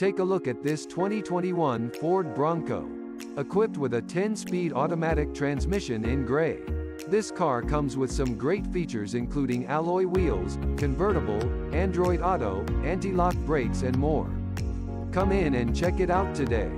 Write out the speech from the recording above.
Take a look at this 2021 Ford Bronco. Equipped with a 10-speed automatic transmission in gray. This car comes with some great features including alloy wheels, convertible, Android Auto, anti-lock brakes and more. Come in and check it out today.